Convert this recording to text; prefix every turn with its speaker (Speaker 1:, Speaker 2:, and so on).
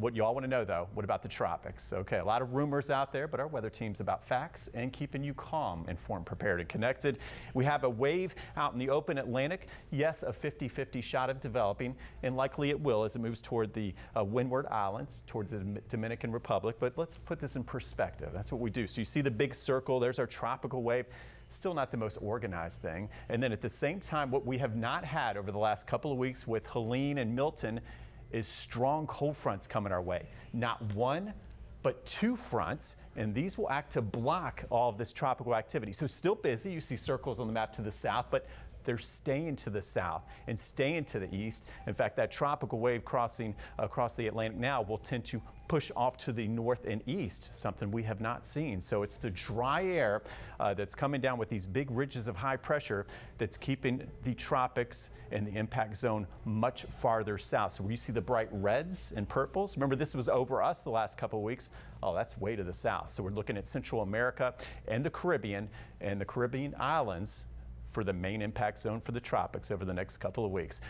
Speaker 1: What you all want to know though, what about the tropics? Okay, a lot of rumors out there, but our weather team's about facts and keeping you calm, informed, prepared, and connected. We have a wave out in the open Atlantic. Yes, a 50-50 shot of developing, and likely it will as it moves toward the uh, Windward Islands, toward the Dominican Republic. But let's put this in perspective. That's what we do. So you see the big circle, there's our tropical wave still not the most organized thing. And then at the same time, what we have not had over the last couple of weeks with Helene and Milton is strong cold fronts coming our way. Not one, but two fronts, and these will act to block all of this tropical activity. So still busy. You see circles on the map to the south, but they're staying to the south and staying to the east. In fact, that tropical wave crossing across the Atlantic now will tend to push off to the north and east, something we have not seen. So it's the dry air uh, that's coming down with these big ridges of high pressure that's keeping the tropics and the impact zone much farther south. So we see the bright reds and purples. Remember, this was over us the last couple weeks. Oh, that's way to the south. So we're looking at Central America and the Caribbean and the Caribbean islands for the main impact zone for the tropics over the next couple of weeks.